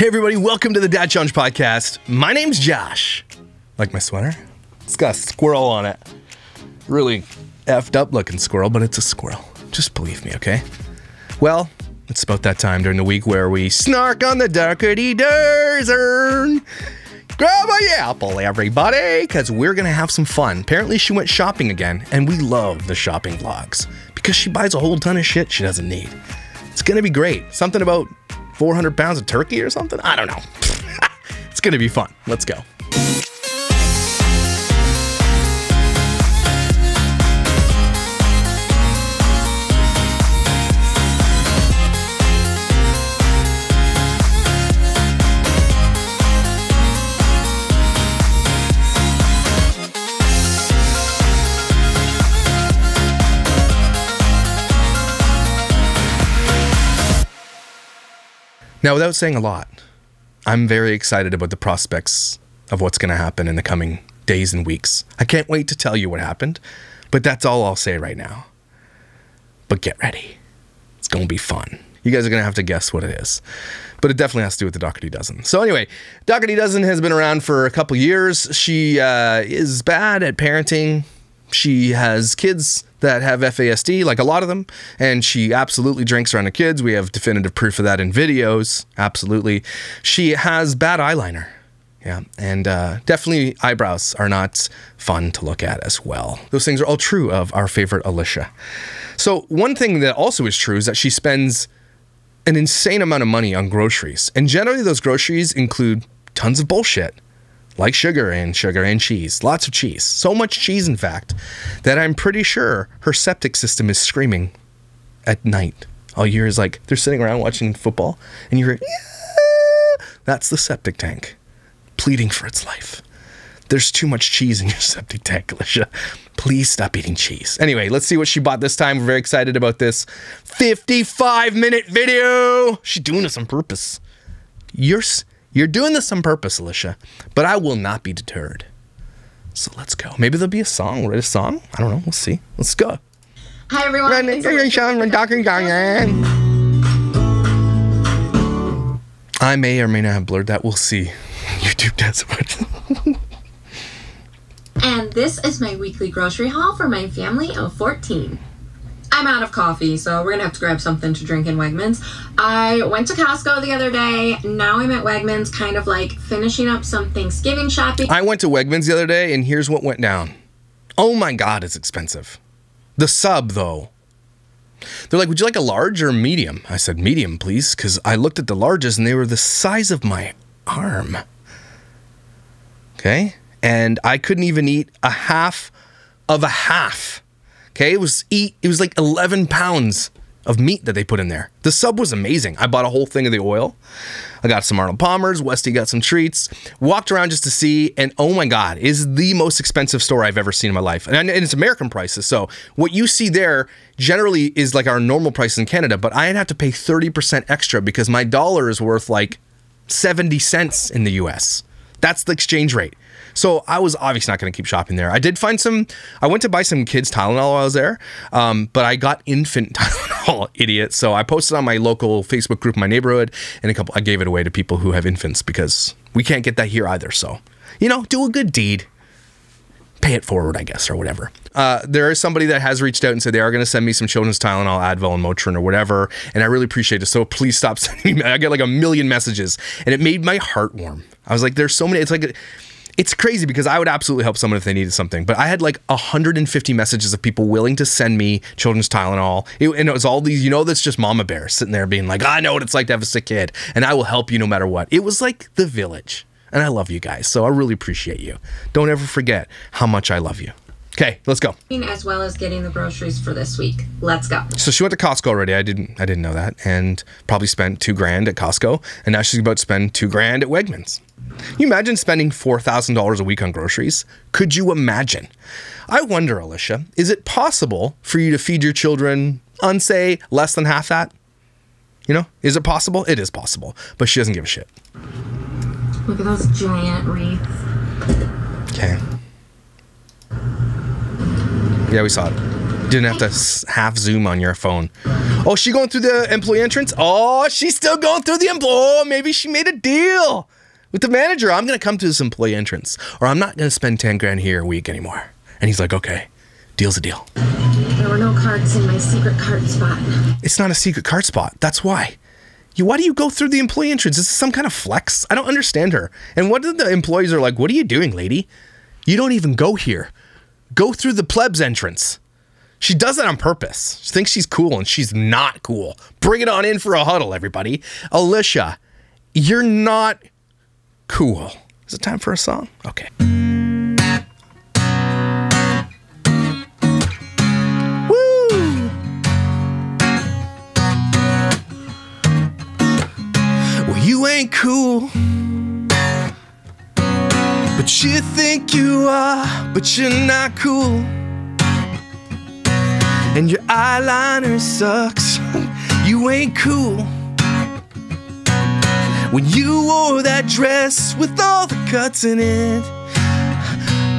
Hey, everybody, welcome to the Dad Challenge Podcast. My name's Josh. Like my sweater? It's got a squirrel on it. Really effed up looking squirrel, but it's a squirrel. Just believe me, okay? Well, it's about that time during the week where we snark on the darkety darzern. Grab a apple, everybody, because we're gonna have some fun. Apparently, she went shopping again, and we love the shopping vlogs because she buys a whole ton of shit she doesn't need. It's gonna be great. Something about 400 pounds of turkey or something? I don't know. it's gonna be fun. Let's go. Now, without saying a lot, I'm very excited about the prospects of what's going to happen in the coming days and weeks. I can't wait to tell you what happened, but that's all I'll say right now. But get ready. It's going to be fun. You guys are going to have to guess what it is. But it definitely has to do with the Dougherty Dozen. So, anyway, Dougherty Dozen has been around for a couple years. She uh, is bad at parenting. She has kids that have FASD, like a lot of them, and she absolutely drinks around the kids. We have definitive proof of that in videos. Absolutely. She has bad eyeliner. Yeah, and uh, definitely eyebrows are not fun to look at as well. Those things are all true of our favorite Alicia. So, one thing that also is true is that she spends an insane amount of money on groceries. And generally, those groceries include tons of bullshit like sugar and sugar and cheese. Lots of cheese. So much cheese, in fact, that I'm pretty sure her septic system is screaming at night. All you hear is like they're sitting around watching football, and you hear, yeah! that's the septic tank pleading for its life. There's too much cheese in your septic tank, Alicia. Please stop eating cheese. Anyway, let's see what she bought this time. We're very excited about this 55 minute video. She's doing this on purpose. You're. You're doing this on purpose, Alicia, but I will not be deterred. So let's go. Maybe there'll be a song. We'll write a song. I don't know. We'll see. Let's go. Hi everyone. I may or may not have blurred that. We'll see. YouTube does it. and this is my weekly grocery haul for my family of 14. I'm out of coffee, so we're gonna have to grab something to drink in Wegmans. I went to Costco the other day. Now I'm at Wegmans, kind of like finishing up some Thanksgiving shopping. I went to Wegmans the other day, and here's what went down. Oh my God, it's expensive. The sub, though. They're like, Would you like a large or medium? I said, Medium, please, because I looked at the largest and they were the size of my arm. Okay? And I couldn't even eat a half of a half Okay, it was eat. It was like 11 pounds of meat that they put in there. The sub was amazing. I bought a whole thing of the oil. I got some Arnold Palmer's. Westy got some treats. Walked around just to see, and oh my God, is the most expensive store I've ever seen in my life. And, and it's American prices. So what you see there generally is like our normal prices in Canada, but I'd have to pay 30% extra because my dollar is worth like 70 cents in the US. That's the exchange rate. So I was obviously not going to keep shopping there. I did find some. I went to buy some kids Tylenol while I was there, um, but I got infant Tylenol, idiot. So I posted on my local Facebook group in my neighborhood, and a couple. I gave it away to people who have infants because we can't get that here either. So you know, do a good deed. Pay it forward, I guess, or whatever. Uh, there is somebody that has reached out and said they are going to send me some children's Tylenol, Advil, and Motrin, or whatever, and I really appreciate it. So please stop sending me. I get like a million messages, and it made my heart warm. I was like, "There's so many." It's like it's crazy because I would absolutely help someone if they needed something. But I had like 150 messages of people willing to send me children's Tylenol. It, and it was all these, you know, that's just mama bear sitting there being like, I know what it's like to have a sick kid and I will help you no matter what. It was like the village. And I love you guys. So I really appreciate you. Don't ever forget how much I love you. Okay, let's go. As well as getting the groceries for this week. Let's go. So she went to Costco already. I didn't I didn't know that. And probably spent two grand at Costco. And now she's about to spend two grand at Wegmans. you imagine spending $4,000 a week on groceries? Could you imagine? I wonder, Alicia, is it possible for you to feed your children on, say, less than half that? You know, is it possible? It is possible, but she doesn't give a shit. Look at those giant wreaths. Okay. Yeah, we saw it. Didn't have to half zoom on your phone. Oh, she going through the employee entrance? Oh, she's still going through the employee. Oh, maybe she made a deal with the manager. I'm going to come to this employee entrance or I'm not going to spend 10 grand here a week anymore. And he's like, okay, deal's a deal. There were no cards in my secret card spot. It's not a secret card spot. That's why. You, why do you go through the employee entrance? Is this some kind of flex? I don't understand her. And what did the employees are like? What are you doing, lady? You don't even go here. Go through the plebs entrance. She does that on purpose. She thinks she's cool and she's not cool. Bring it on in for a huddle, everybody. Alicia, you're not cool. Is it time for a song? Okay. Woo! Well, you ain't cool. But you think you are, but you're not cool. And your eyeliner sucks. you ain't cool. When you wore that dress with all the cuts in it,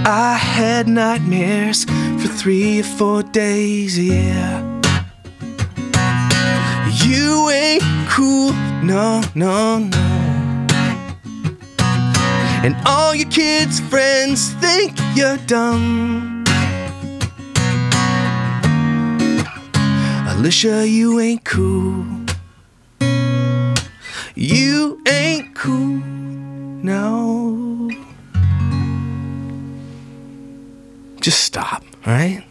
I had nightmares for three or four days, yeah. You ain't cool, no, no, no. And all your kids' friends think you're dumb. Alicia, you ain't cool. You ain't cool, no. Just stop, all right?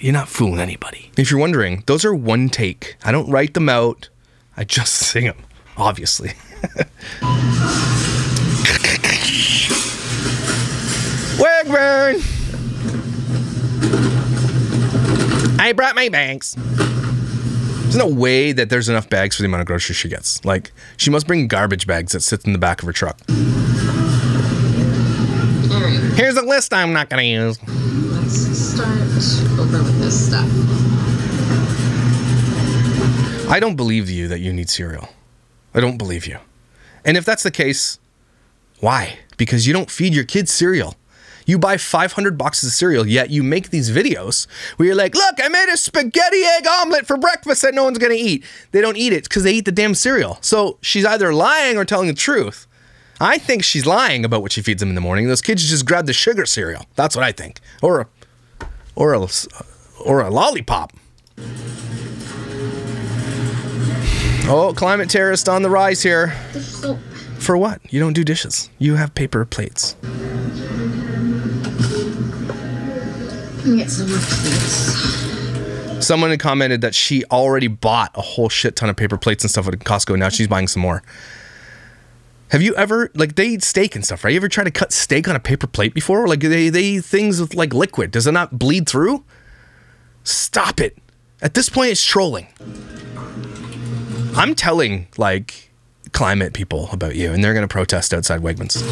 You're not fooling anybody. If you're wondering, those are one take. I don't write them out, I just sing them, obviously. Wagburn! I brought my bags. There's no way that there's enough bags for the amount of groceries she gets. Like, she must bring garbage bags that sit in the back of her truck. Alright, Here's a list I'm not gonna use. let's start over with this stuff. I don't believe you that you need cereal. I don't believe you. And if that's the case, why? Because you don't feed your kids cereal. You buy 500 boxes of cereal, yet you make these videos where you're like, look, I made a spaghetti egg omelet for breakfast that no one's gonna eat. They don't eat it because they eat the damn cereal. So she's either lying or telling the truth. I think she's lying about what she feeds them in the morning. Those kids just grab the sugar cereal. That's what I think. Or a, or a, or a lollipop. Oh, climate terrorist on the rise here. For what? You don't do dishes. You have paper plates. Me get some. Someone had commented that she already bought a whole shit ton of paper plates and stuff at Costco. Now she's buying some more. Have you ever like they eat steak and stuff, right? You ever try to cut steak on a paper plate before? Like they they eat things with like liquid. Does it not bleed through? Stop it. At this point, it's trolling. I'm telling like climate people about you, and they're gonna protest outside Wegmans.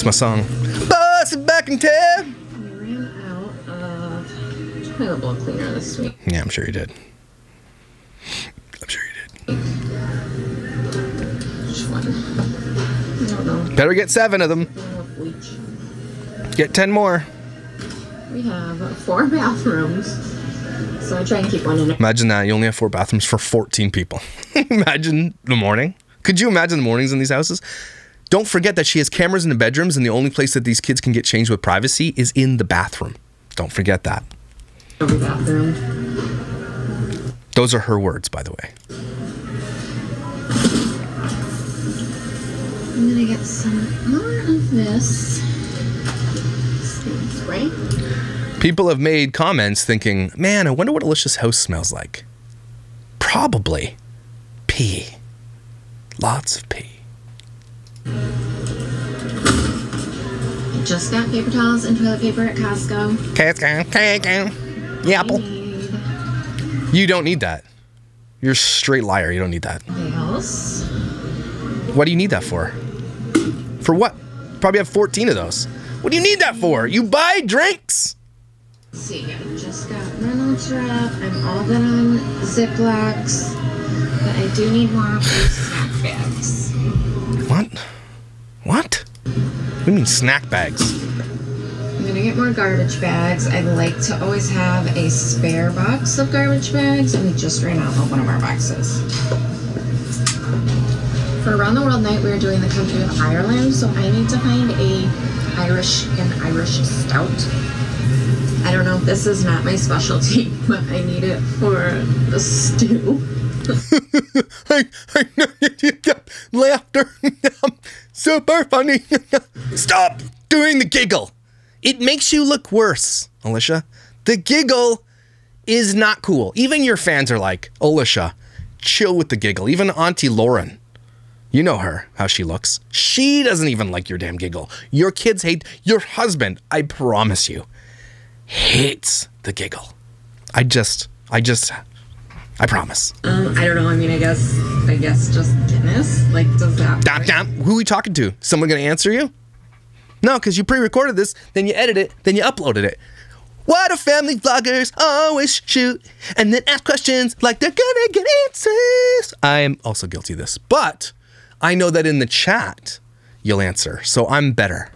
It's my song. Bust back in time. We ran out of toilet bowl cleaner this week. Yeah, I'm sure you did. I'm sure you did. Which one? I don't know. Better get seven of them. One with bleach. Get ten more. We have four bathrooms, so I try and keep one in. Imagine that. You only have four bathrooms for 14 people. imagine the morning. Could you imagine the mornings in these houses? Don't forget that she has cameras in the bedrooms, and the only place that these kids can get changed with privacy is in the bathroom. Don't forget that. Every bathroom. Those are her words, by the way. I'm gonna get some more of this. Spray. People have made comments thinking, man, I wonder what Alicia's house smells like. Probably pee. Lots of pee. I just got paper towels and toilet paper at Costco. costco Yeah, I need You don't need that. You're a straight liar. You don't need that. pails. What do you need that for? For what? Probably have 14 of those. What do you need that for? You buy drinks. Let's see, I just got Reynolds wrap. I'm all good on Ziplocs, but I do need more of these snack bags. What? What? You mean snack bags? I'm gonna get more garbage bags. I'd like to always have a spare box of garbage bags, and we just ran out of one of our boxes. For Around the World Night, we are doing the country of Ireland, so I need to find a Irish and Irish stout. I don't know, this is not my specialty, but I need it for the stew. I, I know you got laughter. Super funny. Stop doing the giggle. It makes you look worse, Alicia. The giggle is not cool. Even your fans are like, Alicia, chill with the giggle. Even Auntie Lauren. You know her, how she looks. She doesn't even like your damn giggle. Your kids hate your husband, I promise you, hates the giggle. I just, I just, I promise. Um, I don't know. I mean, I guess, I guess just Guinness. Like, does that? Dom, dom. Who are we talking to? Someone gonna answer you? No, because you pre-recorded this, then you edited it, then you uploaded it. Why do family vloggers always shoot and then ask questions like they're gonna get answers? I am also guilty of this, but I know that in the chat you'll answer, so I'm better.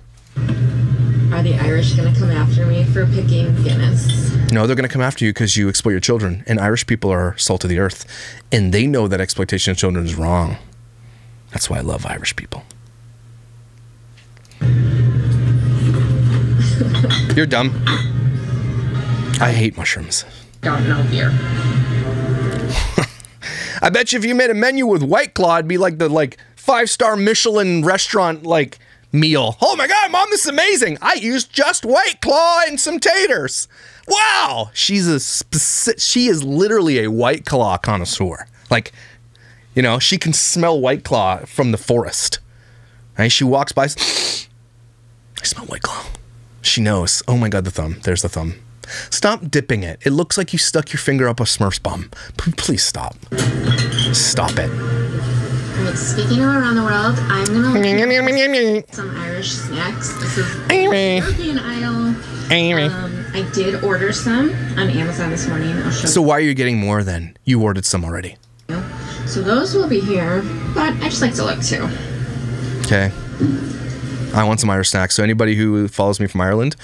Are the Irish gonna come after me for picking Guinness? No, they're gonna come after you because you exploit your children, and Irish people are salt of the earth, and they know that exploitation of children is wrong. That's why I love Irish people. You're dumb. I hate mushrooms. Don't know beer. I bet you if you made a menu with White Claw, it'd be like the like five star Michelin restaurant like meal. Oh my god, mom, this is amazing! I used just White Claw and some taters. Wow, she's a speci- she is literally a White Claw connoisseur. Like, you know, she can smell White Claw from the forest. Right? She walks by. I smell White Claw. She knows. Oh my god, the thumb. There's the thumb. Stop dipping it. It looks like you stuck your finger up a Smurf's bum. P- please stop. Stop it. Alright, speaking of around the world, I'm gonna look some Irish snacks. This is the European aisle. Um, I did order some on Amazon this morning. I'll show So why are you getting more then? You ordered some already. So those will be here, but I just like to look too. Okay. I want some Irish snacks. So anybody who follows me from Ireland,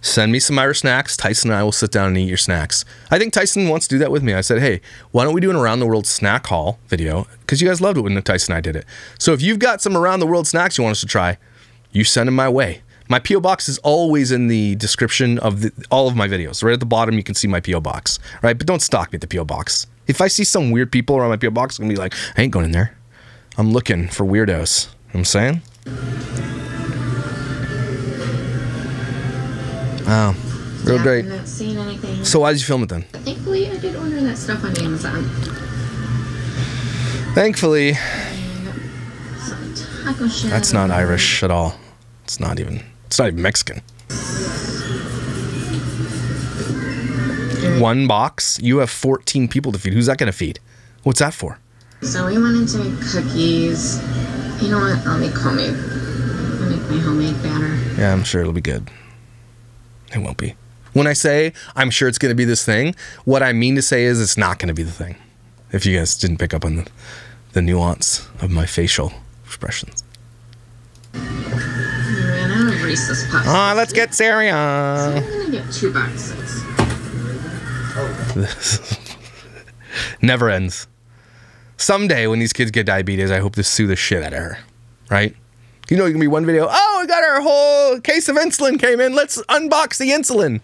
send me some Irish snacks. Tyson and I will sit down and eat your snacks. I think Tyson wants to do that with me. I said, hey, why don't we do an around the world snack haul video? Because you guys loved it when Tyson and I did it. So if you've got some around the world snacks you want us to try, you send them my way. My PO box is always in the description of the, all of my videos. Right at the bottom, you can see my PO box. Right, but don't stalk me at the PO box. If I see some weird people around my PO box, I'm gonna be like, I ain't going in there. I'm looking for weirdos. You know I'm saying. Wow, real Yeah, great. I'm not seeing anything. So why did you film it then? Thankfully, I did order that stuff on Amazon. Thankfully, Some taco shell. that's not Irish at all. It's not even. It's not even Mexican. One box. You have 14 people to feed. Who's that gonna feed? What's that for? So we wanted to make cookies. You know what? I'll make homemade. I'll make my homemade batter. Yeah, I'm sure it'll be good. It won't be. When I say I'm sure it's going to be this thing, what I mean to say is it's not going to be the thing. If you guys didn't pick up on the, the nuance of my facial expressions. I ran out of Reese's Puffs. Ah, let's get I'm gonna get two boxes. Never ends. Someday when these kids get diabetes, I hope to sue the shit out of her. Right? You know, you can be one video. Oh, we got our whole case of insulin came in. Let's unbox the insulin.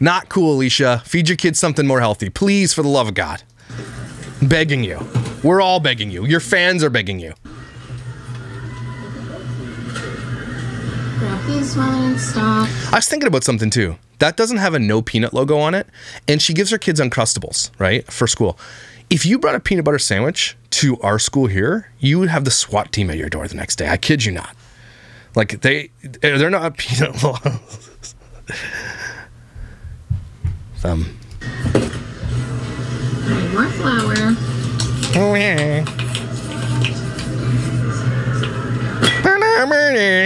Not cool, Alicia. Feed your kids something more healthy. Please, for the love of God. Begging you. We're all begging you. Your fans are begging you. Grab these while they're in stock. I was thinking about something too. That doesn't have a no peanut logo on it, and she gives her kids Uncrustables, right, for school. If you brought a peanut butter sandwich to our school here, you would have the SWAT team at your door the next day. I kid you not. Like they, they're not peanut. um. Alright, more flour. Oh yeah.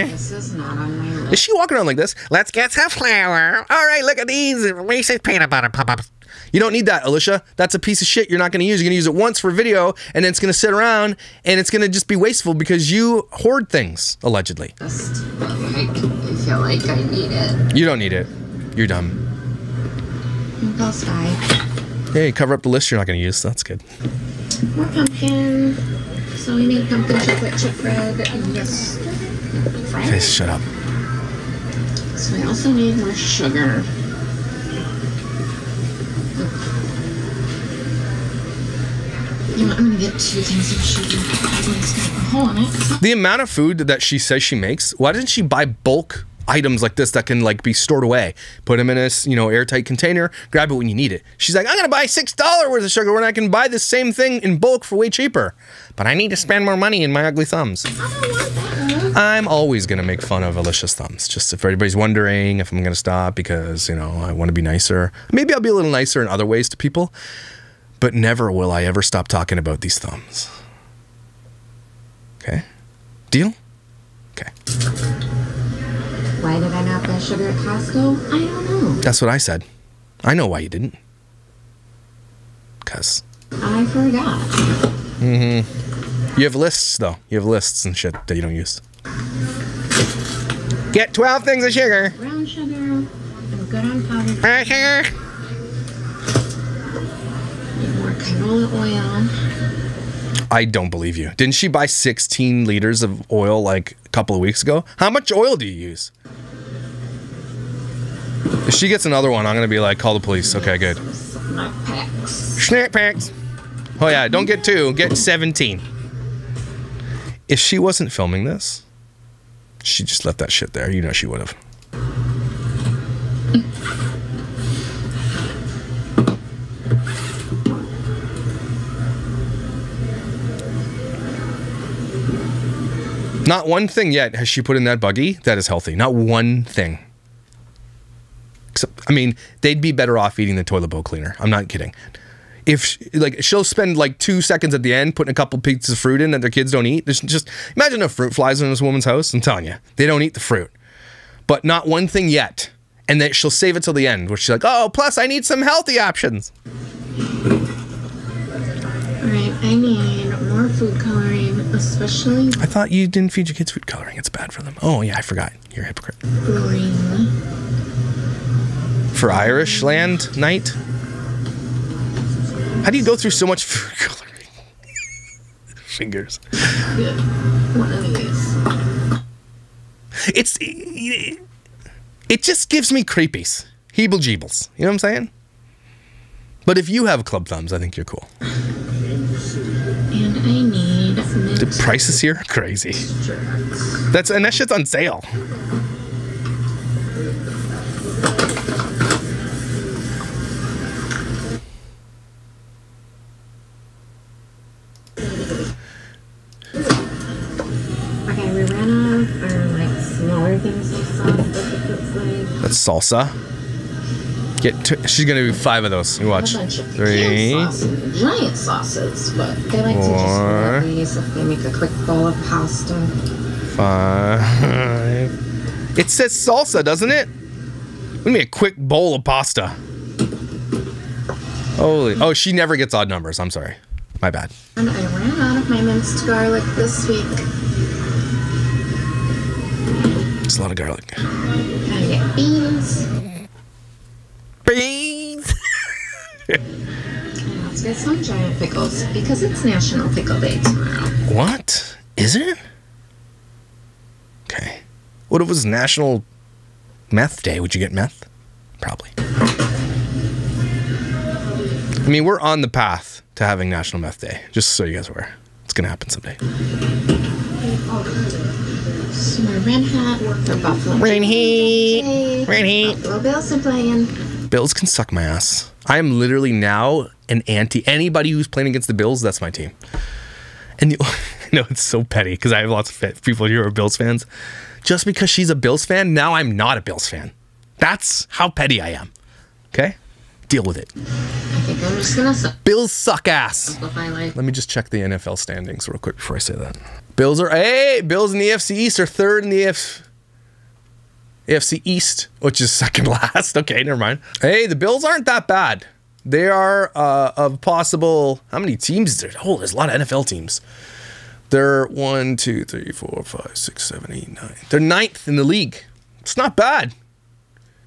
This is not on my list. Is she walking around like this? Let's get some flour. All right, look at these Reese's peanut butter pop-ups. You don't need that, Alicia. That's a piece of shit you're not going to use. You're going to use it once for video, and then it's going to sit around, and it's going to just be wasteful because you hoard things, allegedly. Just like I feel like I need it. You don't need it. You're dumb. Go sky. Hey, cover up the list you're not going to use. So that's good. More pumpkin. So we made pumpkin chocolate chip bread yes Friday. shut up. So we also need more sugar. I'm gonna get two things of sugar. One's got a hole in it. The amount of food that she says she makes, why doesn't she buy bulk items like this that can like be stored away? Put them in a you know airtight container, grab it when you need it. She's like, I'm gonna buy six dollar worth of sugar when I can buy the same thing in bulk for way cheaper. But I need to spend more money in my ugly thumbs. I'm always gonna make fun of Alicia's thumbs. Just if anybody's wondering if I'm gonna stop because you know I want to be nicer. Maybe I'll be a little nicer in other ways to people, but never will I ever stop talking about these thumbs. Okay, deal. Okay, Why did I not buy sugar at Costco? I don't know. that's what I said. I know why you didn't. Cause I forgot. Mm hmm. You have lists though. You have lists and shit that you don't use. Get twelve things of sugar. Brown sugar. I'm good on powdered. Sugar. Need more canola oil. I don't believe you. Didn't she buy 16 liters of oil like couple of weeks ago? How much oil do you use? If she gets another one, I'm gonna be like, call the police. Okay, good. Snack packs. Snack packs. Oh yeah, don't get two, get 17. If she wasn't filming this, she just left that shit there. You know she would have. Not one thing yet has she put in that buggy that is healthy. Not one thing. Except, I mean, they'd be better off eating the toilet bowl cleaner. I'm not kidding. If sh- like she'll spend like two seconds at the end putting a couple pieces of fruit in that their kids don't eat. Just imagine if fruit flies in this woman's house. I'm telling you, they don't eat the fruit. But not one thing yet. And then she'll save it till the end, where she's like, "Oh, plus I need some healthy options." Alright, I need more food coloring, especially I thought you didn't feed your kids food coloring. It's bad for them. Oh yeah, I forgot. You're a hypocrite. green. For Irish land night. How do you go through so much food coloring? Fingers. Good. One of these. It's it just gives me creepies, heeble jeebles. You know what I'm saying? But if you have club thumbs, I think you're cool. And I need The prices here crazy. That's and that shit's on sale. Okay, we ran out of our like smaller things of sauce, but it's like That's salsa. Get to, she's gonna do five of those. You watch. a bunch of Three. sauces, giant sauces, but they like to just these if they make a quick bowl of pasta. Five. It says salsa, doesn't it? Give me a quick bowl of pasta. Holy. Oh, she never gets odd numbers. I'm sorry. My bad. And I ran out of my minced garlic this week. It's a lot of garlic. Gotta get. Beans. And let's get some giant pickles because it's National Pickle Day tomorrow. What? Is it? Okay. What if it was National Meth Day? Would you get meth? Probably. I mean, we're on the path to having National Meth Day, just so you guys are aware. It's going to happen someday. So my red hat for Buffalo. Rain heat. Hey, Rain heat. Buffalo Bills are playing. Bills can suck my ass. I am literally now an anti. Anybody who's playing against the Bills, that's my team. And you know, it's so petty because I have lots of people here who are Bills fans. Just because she's a Bills fan, now I'm not a Bills fan. That's how petty I am. Okay? Deal with it. I think I'm just gonna Bills suck ass. Let me just check the NFL standings real quick before I say that. Bills are hey, Bills in the AFC East are third in the AF, AFC East, which is second last. Okay, never mind. Hey, the Bills aren't that bad. They are uh, of possible. How many teams is there? Oh, there's a lot of NFL teams. They're one, two, three, four, five, six, seven, eight, nine. They're ninth in the league. It's not bad,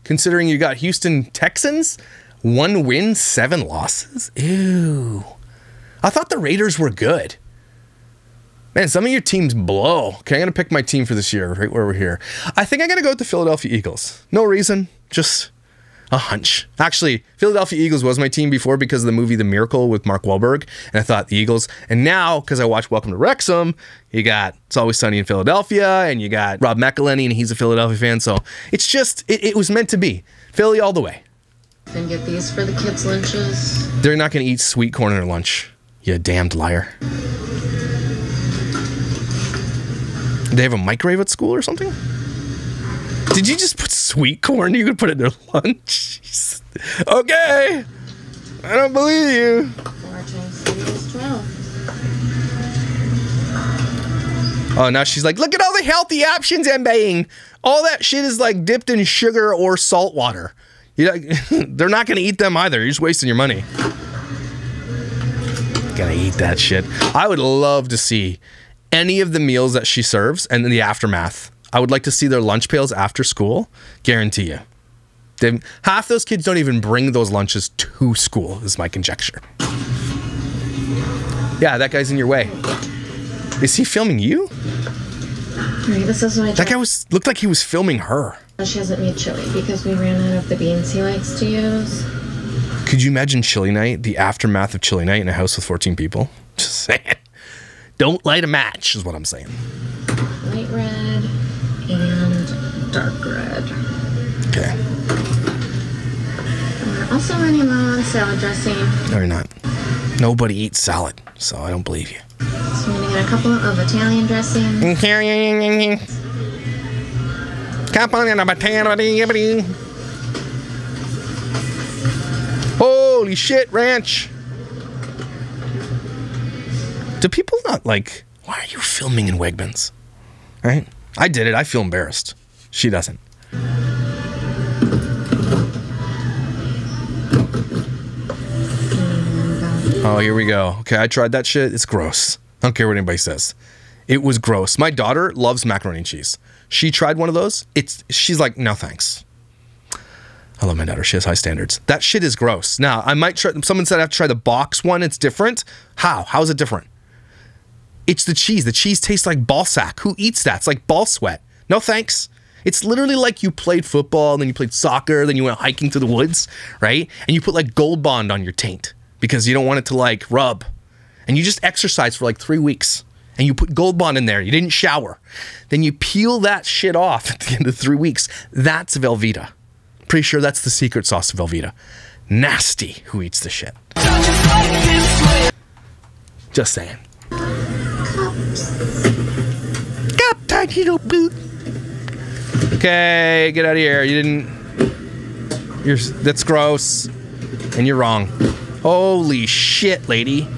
considering you got Houston Texans, one win, seven losses. Ew. I thought the Raiders were good. Man, some of your teams blow. Okay, I'm gonna pick my team for this year, right where we're here. I think I'm gonna go with the Philadelphia Eagles. No reason, just a hunch. Actually, Philadelphia Eagles was my team before because of the movie The Miracle with Mark Wahlberg, and I thought the Eagles. And now, because I watched Welcome to Wrexham, you got It's Always Sunny in Philadelphia, and you got Rob McElhenney, and he's a Philadelphia fan. So it's just, it, it was meant to be. Philly all the way. And get these for the kids' lunches. They're not going to eat sweet corn in their lunch. You damned liar. They have a microwave at school or something? Did you just put sweet corn you could put it in their lunch? okay. I don't believe you. Oh, now she's like, look at all the healthy options I'm buying. All that shit is like dipped in sugar or salt water. You know, they're not going to eat them either. You're just wasting your money. Gonna eat that shit. I would love to see any of the meals that she serves and in the aftermath. I would like to see their lunch pails after school. Guarantee you. They, half those kids don't even bring those lunches to school, is my conjecture. Yeah, that guy's in your way. Is he filming you? Alright, this is my That guy was looked like he was filming her. She hasn't made chili because we ran out of the beans he likes to use. Could you imagine chili night, the aftermath of chili night in a house with 14 people? Just saying. Don't light a match, is what I'm saying. Light red and dark red. Okay. We're also running low on salad dressing. No, you're not. Nobody eats salad, so I don't believe you. So I'm gonna get a couple of Italian dressings. Holy shit, ranch. Do people not like, why are you filming in Wegmans? Right? I did it. I feel embarrassed. She doesn't. Oh, here we go. Okay, I tried that shit. It's gross. I don't care what anybody says. It was gross. My daughter loves macaroni and cheese. She tried one of those. It's she's like, no thanks. I love my daughter. She has high standards. That shit is gross. Now, I might try. Someone said I have to try the box one. It's different. How? How is it different? It's the cheese. The cheese tastes like ball sack. Who eats that? It's like ball sweat. No thanks. It's literally like you played football, then you played soccer, then you went hiking through the woods, right? And you put like gold bond on your taint because you don't want it to like rub. And you just exercise for like three weeks and you put gold bond in there. You didn't shower. Then you peel that shit off at the end of three weeks. That's Velveeta. Pretty sure that's the secret sauce of Velveeta. Nasty who eats the shit. Just saying. Cup tight little boot. Okay, get out of here. You didn't. You're. That's gross, and you're wrong. Holy shit, lady.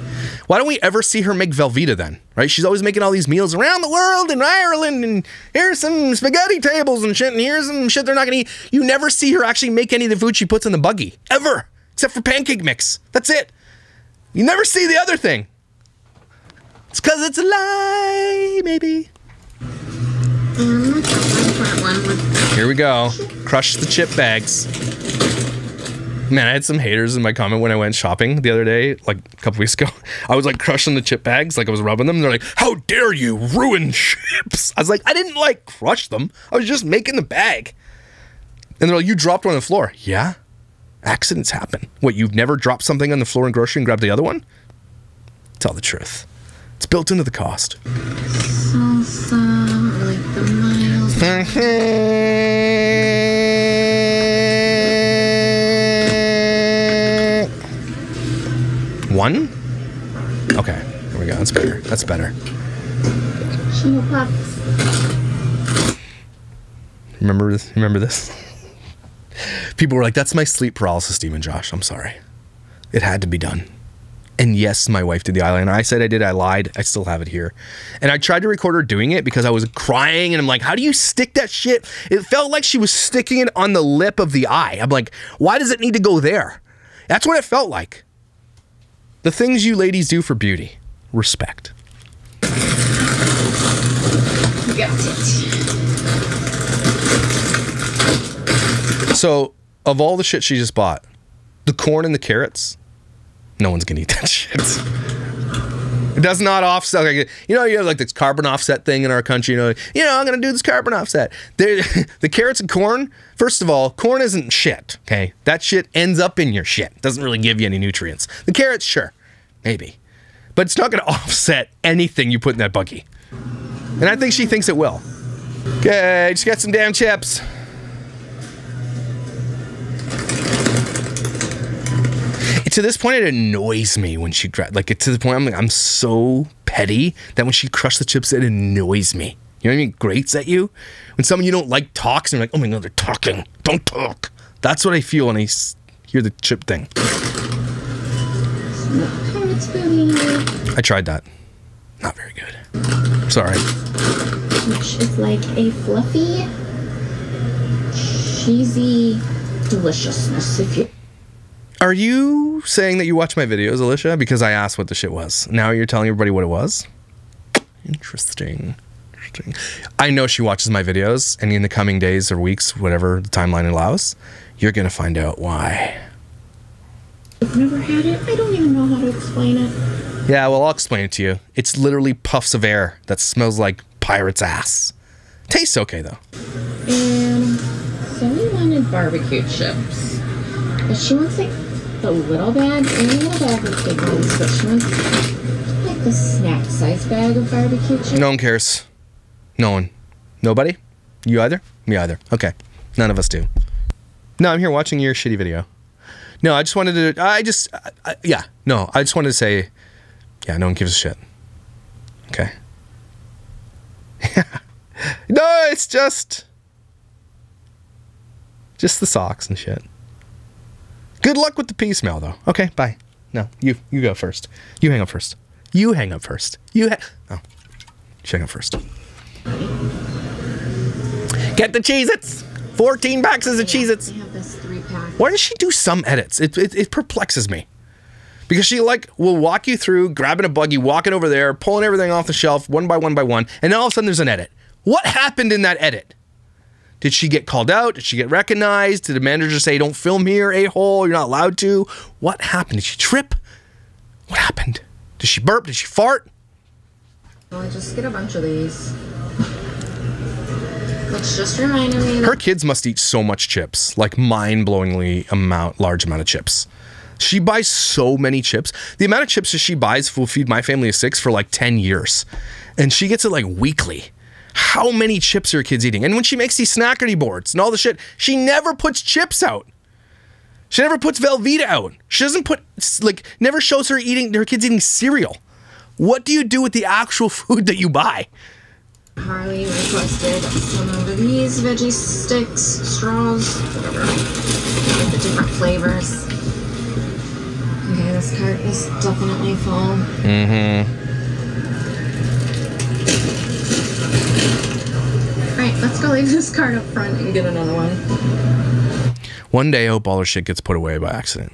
Why don't we ever see her make Velveeta then? Right? She's always making all these meals around the world in Ireland, and here's some spaghetti tables and shit, and here's some shit they're not gonna eat. You never see her actually make any of the food she puts in the buggy ever, except for pancake mix. That's it. You never see the other thing. It's because it's a lie, maybe. Here we go. Crush the chip bags. Man, I had some haters in my comment when I went shopping the other day, like a couple weeks ago. I was like crushing the chip bags, like I was rubbing them. They're like, "How dare you ruin chips?" I was like, "I didn't like crush them. I was just making the bag." And they're like, "You dropped one on the floor." Yeah, accidents happen. What? You've never dropped something on the floor in grocery and grabbed the other one? Tell the truth. It's built into the cost. salsa, like the mild. One? Okay, there we go. That's better. That's better. Remember this? Remember this? People were like, "That's my sleep paralysis, Demon Josh." I'm sorry. It had to be done. And yes, my wife did the eyeliner. I said I did. I lied. I still have it here. And I tried to record her doing it because I was crying and I'm like, how do you stick that shit? It felt like she was sticking it on the lip of the eye. I'm like, why does it need to go there? That's what it felt like. The things you ladies do for beauty. Respect. Got it. So, of all the shit she just bought, the corn and the carrots, no one's gonna eat that shit. It does not offset. Like, you know, you have like this carbon offset thing in our country. You know, you know, I'm gonna do this carbon offset. The, the carrots and corn. First of all, corn isn't shit. Okay, that shit ends up in your shit. Doesn't really give you any nutrients. The carrots, sure, maybe, but it's not gonna offset anything you put in that buggy. And I think she thinks it will. Okay, just got some damn chips. To this point it annoys me when she like it to the point I'm like I'm so petty that when she crushed the chips it annoys me. You know what I mean? Grates at you when someone you don't like talks and you're like, oh my god, they're talking. Don't talk. That's what I feel when I hear the chip thing. I tried that. Not very good. Sorry. Which is like a fluffy, cheesy deliciousness. If you Are you saying that you watch my videos, Alicia? Because I asked what the shit was. Now you're telling everybody what it was? Interesting. Interesting. I know she watches my videos, and in the coming days or weeks, whatever the timeline allows, you're going to find out why. I've never had it, I don't even know how to explain it. Yeah, well, I'll explain it to you. It's literally puffs of air that smells like pirate's ass. Tastes okay, though. And Zoe wanted barbecue chips, but she wants like the little bag. And the little bag with big ones, like the snack size bag of barbecue chips. No one cares. No one. Nobody? You either? Me either. Okay. None of us do. No, I'm here watching your shitty video. No, I just wanted to. I just. I, I- yeah. No, I just wanted to say. Yeah, no one gives a shit. Okay. Yeah. No, it's just. Just the socks and shit. Good luck with the pee smell, though. Okay, bye. No, you you go first. You hang up first. You hang up first. You ha- oh, you hang up first. Get the Cheez-Its. 14 boxes of Cheez-Its. They have this three pack. Why does she do some edits? It, it, it perplexes me. Because she like will walk you through grabbing a buggy, walking over there, pulling everything off the shelf one by one by one, and then all of a sudden there's an edit. What happened in that edit? Did she get called out? Did she get recognized? Did the manager say, "Don't film here, a hole. You're not allowed to"? What happened? Did she trip? What happened? Did she burp? Did she fart? Well, I just get a bunch of these. Which just reminded me that Her kids must eat so much chips, like mind-blowingly amount, large amount of chips. She buys so many chips. The amount of chips that she buys will feed my family of six for like ten years, and she gets it like weekly. How many chips are her kids eating? And when she makes these snackerty boards and all the shit, she never puts chips out. She never puts Velveeta out. She doesn't put like never shows her eating her kids eating cereal. What do you do with the actual food that you buy? Harley requested some of these veggie sticks, straws, whatever. With the different flavors. Okay, this cart is definitely full. Mm-hmm. Alright, let's go leave this cart up front and get another one. One day, I hope all her shit gets put away by accident.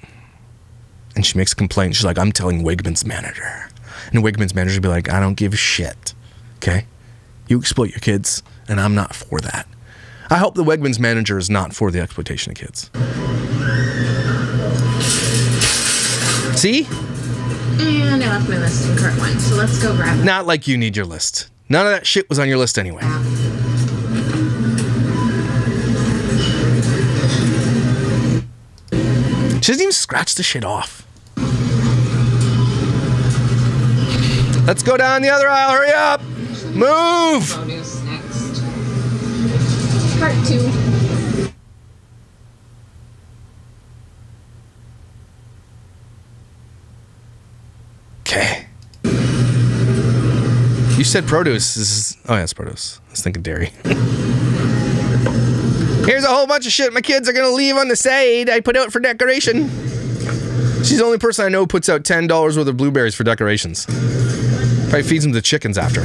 And she makes a complaint. She's like, I'm telling Wigman's manager. And Wigman's manager will be like, I don't give a shit. Okay? You exploit your kids, and I'm not for that. I hope the Wegmans manager is not for the exploitation of kids. See? And I left my list in cart one, so let's go grab it. Not like you need your list. None of that shit was on your list anyway. She doesn't even scratch the shit off. Let's go down the other aisle. Hurry up. Move. Part two. Okay. You said produce. This is, oh, yeah, it's produce. I was thinking dairy. Here's a whole bunch of shit my kids are going to leave on the side. I put out for decoration. She's the only person I know who puts out $10 worth of blueberries for decorations. Probably feeds them to chickens after.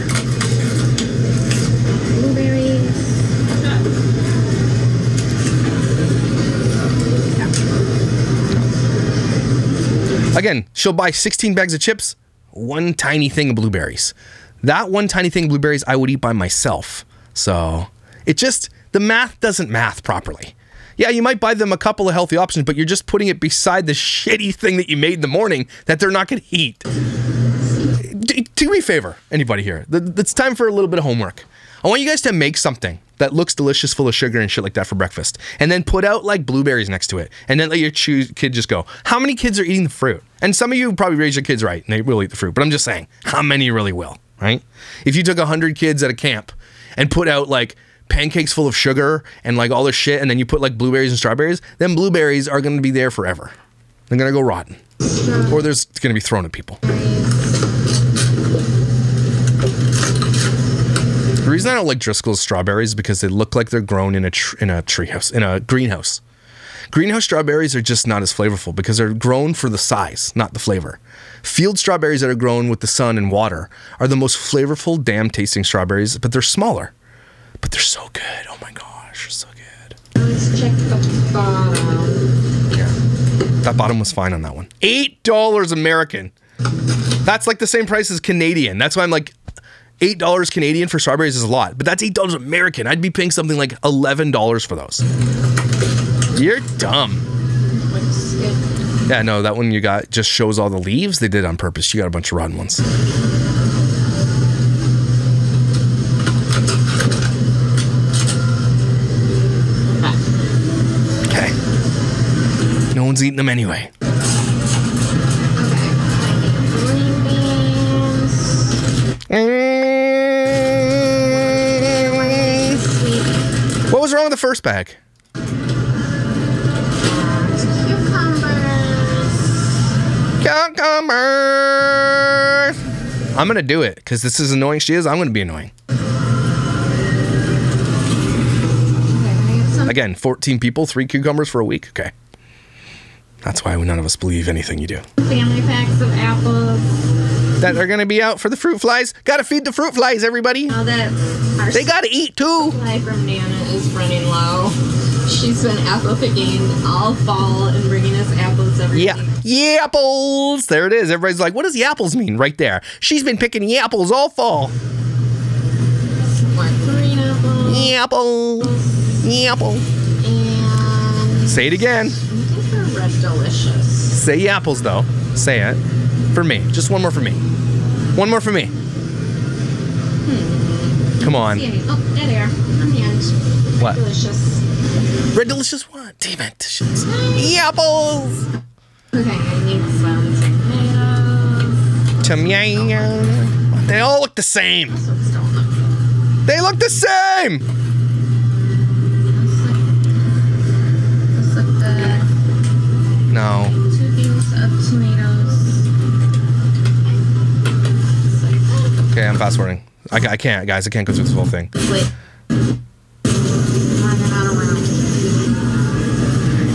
Again, she'll buy 16 bags of chips, one tiny thing of blueberries. That one tiny thing of blueberries I would eat by myself. So it just, the math doesn't math properly. Yeah, you might buy them a couple of healthy options, but you're just putting it beside the shitty thing that you made in the morning that they're not going to eat. Do me a favor, anybody here. It's time for a little bit of homework. I want you guys to make something that looks delicious, full of sugar and shit like that for breakfast, and then put out like blueberries next to it, and then let your kid just go. How many kids are eating the fruit? And some of you probably raise your kids right, and they will eat the fruit. But I'm just saying, how many really will? Right? If you took hundred kids at a camp and put out like pancakes full of sugar and like all this shit, and then you put like blueberries and strawberries, then blueberries are going to be there forever. They're going to go rotten, or there's going to be thrown at people. The reason I don't like Driscoll's strawberries is because they look like they're grown in a in a treehouse in a greenhouse. Greenhouse strawberries are just not as flavorful because they're grown for the size, not the flavor. Field strawberries that are grown with the sun and water are the most flavorful, damn tasting strawberries, but they're smaller. But they're so good. Oh my gosh, they're so good. Let's check the bottom. Yeah. That bottom was fine on that one. Eight dollars American. That's like the same price as Canadian. That's why I'm like, eight dollars Canadian for strawberries is a lot, but that's eight dollars American. I'd be paying something like eleven dollars for those. You're dumb. Yeah, no, that one you got just shows all the leaves. They did on purpose. You got a bunch of rotten ones. One's eating them anyway. Okay. Green beans. Sweet What was wrong with the first bag? cucumbers. Cucumbers. I'm gonna do it because this is annoying. She is. I'm gonna be annoying. Okay, I get some Again, 14 people, three cucumbers for a week. Okay. That's why none of us believe anything you do. family packs of apples. That are gonna be out for the fruit flies. Gotta feed the fruit flies, everybody. Now that our They gotta eat too. supply from Nana is running low. She's been apple picking all fall and bringing us apples every Yeah. week. Yapples. There it is. Everybody's like, what does the apples mean? Right there. She's been picking apples all fall. Some more green apples. Yapple. Yapple. And Say it again. I'm looking for red delicious. Say yapples though. Say it. For me. Just one more for me. One more for me. Come on. Oh, there they are. On the end. Red What? Delicious. Red delicious what? Damn it. Shits. Yapples. Okay, I need some tomatoes. Tomato. They all look the same. So it's still not They look the same. Let's look the No. two things of tomatoes. Okay, I'm fast forwarding. I, I can't, guys. I can't go through this whole thing. Wait. Running out of room.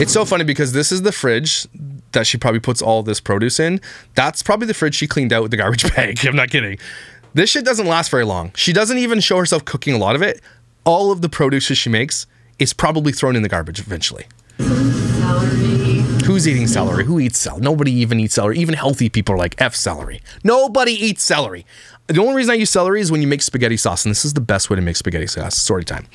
It's so funny because this is the fridge that she probably puts all this produce in. That's probably the fridge she cleaned out with the garbage bag. I'm not kidding. This shit doesn't last very long. She doesn't even show herself cooking a lot of it. All of the produce she makes is probably thrown in the garbage eventually. Celery. Who's eating celery? Who eats celery? Nobody even eats celery. Even healthy people are like F celery. Nobody eats celery. The only reason I use celery is when you make spaghetti sauce, and this is the best way to make spaghetti sauce. Story time.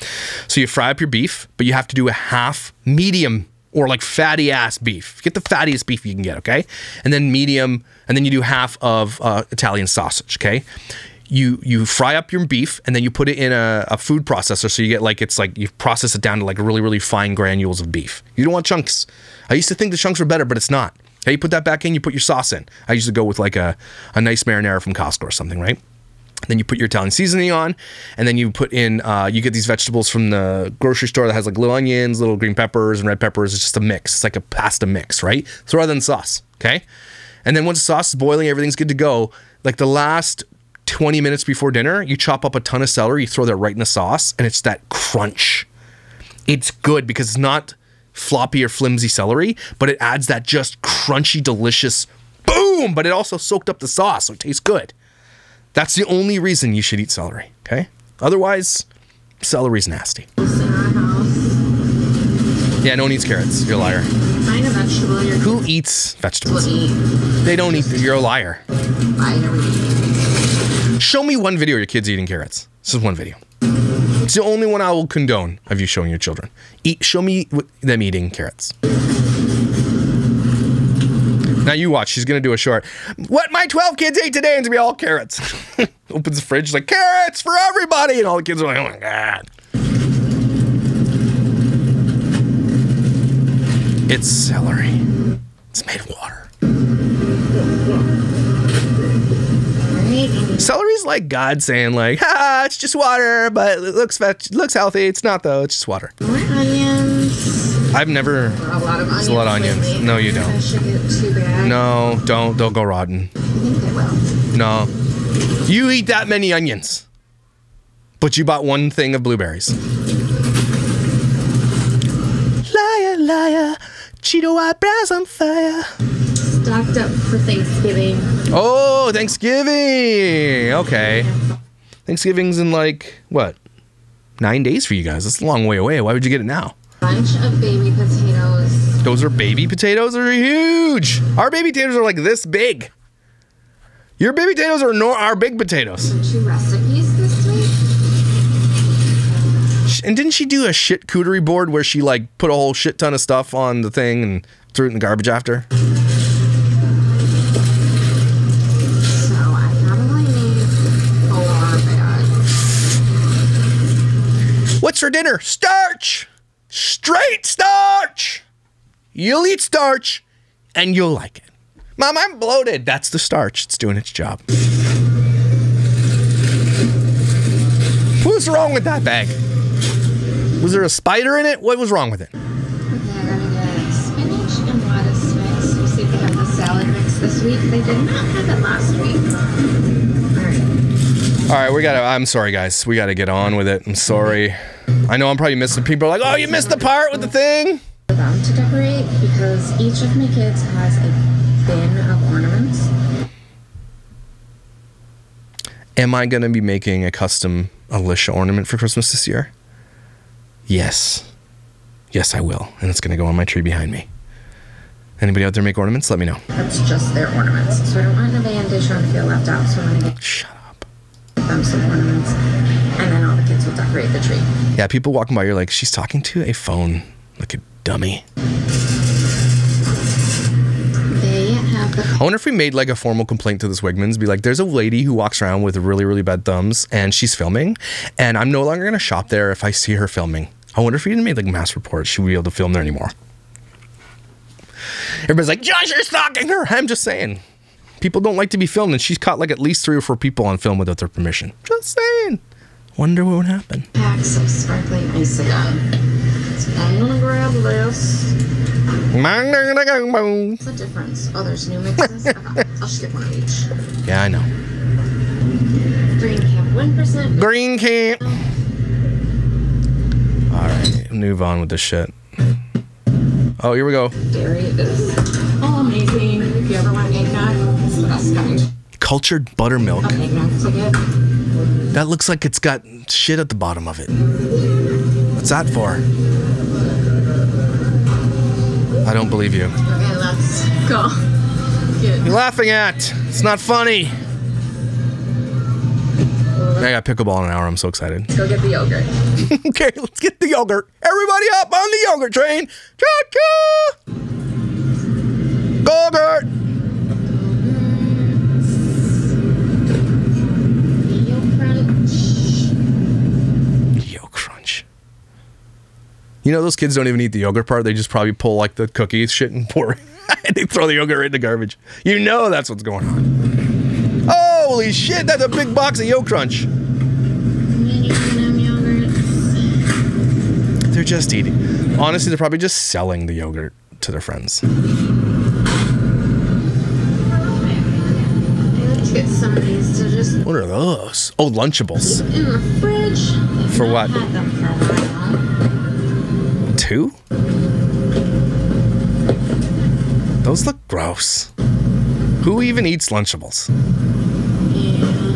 So you fry up your beef, but you have to do a half medium or like fatty ass beef. Get the fattiest beef you can get, okay? And then medium, and then you do half of uh, Italian sausage, okay? You you fry up your beef and then you put it in a, a food processor so you get like it's like you process it down to like really really fine granules of beef. You don't want chunks. I used to think the chunks were better, but it's not. Okay, you put that back in, you put your sauce in. I used to go with like a, a nice marinara from Costco or something, right? Then you put your Italian seasoning on, and then you put in. Uh, you get these vegetables from the grocery store that has like little onions, little green peppers, and red peppers. It's just a mix. It's like a pasta mix, right? Throw that in sauce, okay? And then once the sauce is boiling, everything's good to go. Like the last 20 minutes before dinner, you chop up a ton of celery, you throw that right in the sauce, and it's that crunch. It's good because it's not floppy or flimsy celery, but it adds that just crunchy, delicious boom, but it also soaked up the sauce, so it tastes good. That's the only reason you should eat celery, okay? Otherwise, celery's nasty. in our house. Yeah, no one eats carrots. You're a liar. Find a vegetable Who eats vegetables? eat. They don't eat. You're a liar. Show me one video of your kids eating carrots. This is one video. It's the only one I will condone of you showing your children. Eat. Show me them eating carrots. Now you watch. She's gonna do a short. What my twelve kids ate today, and gonna be all carrots. Opens the fridge like carrots for everybody, and all the kids are like, "Oh my god!" It's celery. It's made of water. Celery's like God saying like, "Ha, it's just water, but it looks veg- looks healthy. It's not though. It's just water." More onions. I've never. A lot of onions. a lot of onions. No, you don't. should get too bad. No, don't. They'll go rotten. I think they will. No. You eat that many onions, but you bought one thing of blueberries. Liar, liar, Cheeto eyebrows on fire. Stocked up for Thanksgiving. Oh, Thanksgiving. Okay. Thanksgiving's in like what? Nine days for you guys. That's a long way away. Why would you get it now? Bunch of baby potatoes. Those are baby potatoes. They're huge. Our baby potatoes are like this big. Your baby potatoes are no our big potatoes. Two recipes this week. And didn't she do a shit cootery board where she like put a whole shit ton of stuff on the thing and threw it in the garbage after? So I probably need four bags. What's for dinner? Starch! Straight starch! You'll eat starch and you'll like it. Mom, I'm bloated. That's the starch. It's doing its job. What's wrong with that bag? Was there a spider in it? What was wrong with it? Week. Alright. All right, we gotta. I'm sorry, guys. We gotta get on with it. I'm sorry. I know I'm probably missing. People are like, "Oh, you missed the part with the thing." Them to decorate because each of my kids has a bin of ornaments. Am I gonna be making a custom Alicia ornament for Christmas this year? Yes. Yes, I will, and it's gonna go on my tree behind me. Anybody out there make ornaments? Let me know. That's just their ornaments. So I don't want Nevaeh and Deshaun to feel left out. So I'm gonna get Shut up. them some ornaments, and then all decorate the tree. Yeah, people walking by, you're like, she's talking to a phone, like a dummy. They have the I wonder if we made like a formal complaint to this Wegmans, be like, there's a lady who walks around with really, really bad thumbs and she's filming, and I'm no longer gonna shop there if I see her filming. I wonder if we didn't make like mass reports, she would be able to film there anymore. Everybody's like, Josh, you're stalking her. I'm just saying. People don't like to be filmed, and she's caught like at least three or four people on film without their permission. Just saying. Wonder what would happen. packs of sparkling ice again. So I'm gonna grab this. What's the difference? Oh, there's new mixes? Okay, I'll just get one of each. Yeah, I know. Green Camp 1%. Green camp! All right, move on with the shit. Oh, here we go. Dairy is all amazing. If you ever want eggnog, it's the best kind Cultured buttermilk. of eggnog to get. That looks like it's got shit at the bottom of it. What's that for? I don't believe you. Okay, let's go. Get You're laughing at. It's not funny. I got pickleball in an hour. I'm so excited. Let's go get the yogurt. okay, let's get the yogurt. Everybody up on the yogurt train. Cha-cha! Yogurt. You know those kids don't even eat the yogurt part. They just probably pull like the cookies shit and pour. and they throw the yogurt right in the garbage. You know that's what's going on. Holy shit! That's a big box of Yo Crunch. Mini M yogurts. They're just eating. Honestly, they're probably just selling the yogurt to their friends. Get some of these to just What are those? Oh, Lunchables. in the fridge. For what? Had them for a while. Two? Those look gross. Who even eats Lunchables? And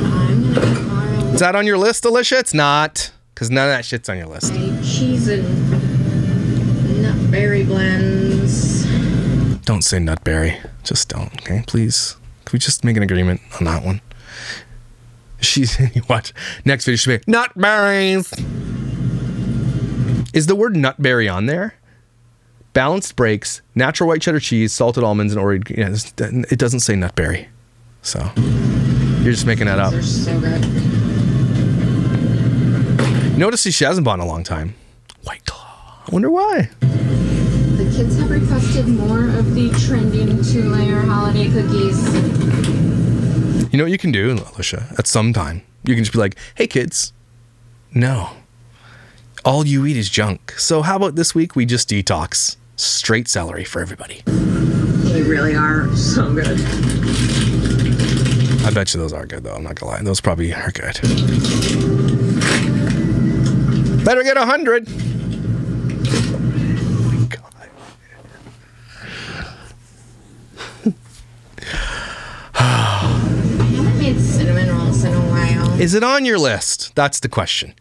I'm gonna borrow Is that on your list, Alicia? It's not. Because none of that shit's on your list. cheese and nut berry blends. Don't say nutberry. Just don't, okay? Please. Can we just make an agreement on that one? She's you watch next video. She'll be nutberries. Is the word nutberry on there? Balanced breaks, natural white cheddar cheese, salted almonds, and Oreo. Yeah, this- it doesn't say nutberry. So you're just making that up. So. Notice she hasn't bought in a long time. White Claw. I wonder why. The kids have requested more of the trending two-layer holiday cookies. You know what you can do, Alicia? At some time, you can just be like, "Hey, kids, no, all you eat is junk. So how about this week we just detox straight celery for everybody? They really are so good. I bet you those are good though. I'm not gonna lie, those probably are good. Better get a hundred. God. I haven't made cinnamon rolls in a while. Is it on your list? That's the question.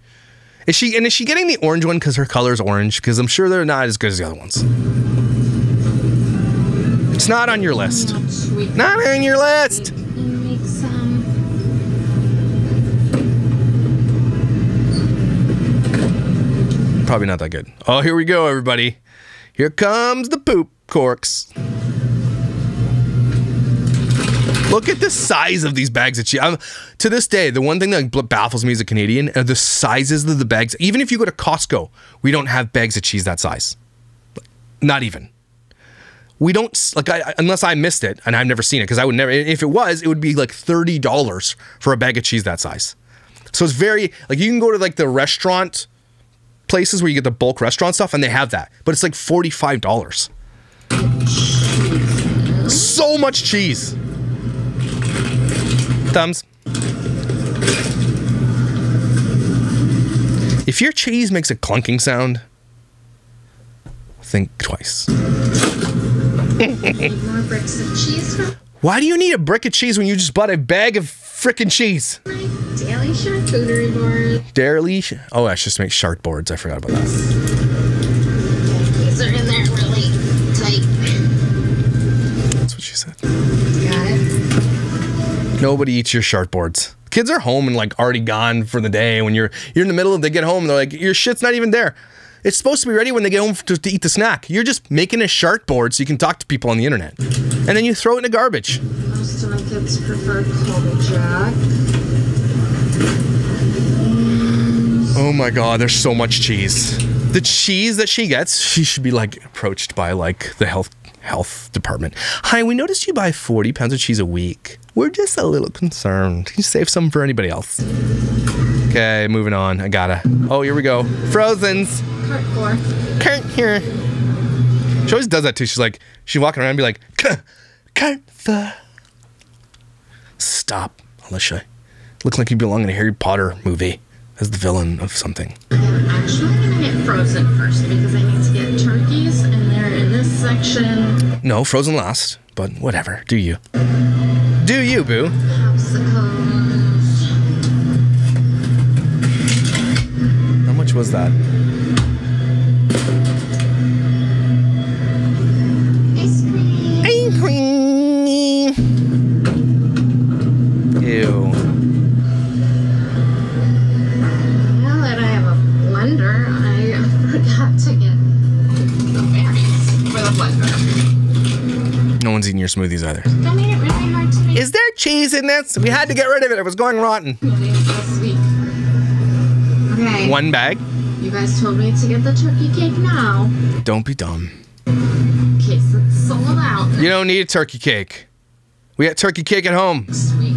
Is she and is she getting the orange one because her color's orange? Because I'm sure they're not as good as the other ones. It's not on your list. Not on your list. some. Probably not that good. Oh, here we go, everybody. Here comes the poop corks. Look at the size of these bags of cheese. To this day, the one thing that baffles me as a Canadian are the sizes of the bags. Even if you go to Costco, we don't have bags of cheese that size. Not even. We don't like I, unless I missed it and I've never seen it because I would never. If it was, it would be like thirty dollars for a bag of cheese that size. So it's very like you can go to like the restaurant places where you get the bulk restaurant stuff and they have that, but it's like forty-five dollars. So much cheese. Thumbs. If your cheese makes a clunking sound, think twice. Need more bricks of cheese for Why do you need a brick of cheese when you just bought a bag of frickin' cheese? my daily charcuterie board. Dairy. Oh, I should just make shark boards. I forgot about that. Nobody eats your shark boards. Kids are home and like already gone for the day. When you're you're in the middle of they get home, and they're like your shit's not even there. It's supposed to be ready when they get home to, to eat the snack. You're just making a shark board so you can talk to people on the internet, and then you throw it in the garbage. Most of my kids prefer Colby Jack. Mm. Oh my god, there's so much cheese. The cheese that she gets, she should be like approached by like the health health department. Hi, we noticed you buy 40 pounds of cheese a week. We're just a little concerned. Can you save some for anybody else? Okay, moving on. I gotta. Oh, here we go. Frozen's. Cart four. Kurt here. She always does that too. She's like, she's walking around and be like, "Kurt, Kurt the. Stop, Alicia. Looks like you belong in a Harry Potter movie as the villain of something. I'm actually gonna get frozen first because I need to get turkeys and they're in this section. No, Frozen last, but whatever. Do you? Do you, boo? How much was that? Ice cream. Ice cream. Ew. Now that I have a blender, I forgot to get the berries for the blender. No one's eating your smoothies either. That made it really hard to make Mm-hmm. Is there cheese in this? We had to get rid of it. It was going rotten. smoothies this week. Okay. One bag. You guys told me to get the turkey cake now. Don't be dumb. In case it's sold out You don't need a turkey cake. We got turkey cake at home. next week.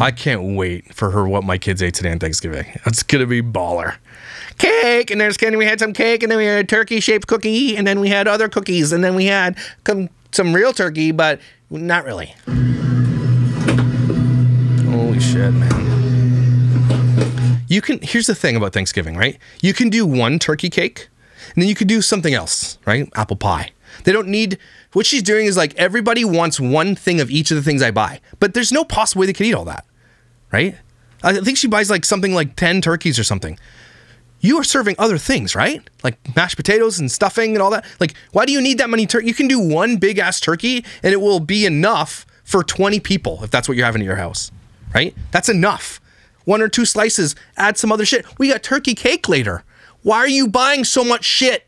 I can't wait for her what my kids ate today on Thanksgiving. It's gonna be baller. Cake, and there's candy. we had some cake, and then we had a turkey shaped cookie, and then we had other cookies, and then we had some some real turkey, but not really. Holy shit, man. You can here's the thing about Thanksgiving, right? You can do one turkey cake, and then you could do something else, right? Apple pie. They don't need what she's doing is like everybody wants one thing of each of the things I buy, but there's no possible way they could eat all that, right? I think she buys like something like 10 turkeys or something. You are serving other things, right? Like mashed potatoes and stuffing and all that. Like, why do you need that many turkey? You can do one big ass turkey and it will be enough for 20 people if that's what you're having at your house, right? That's enough. One or two slices, add some other shit. We got turkey cake later. Why are you buying so much shit?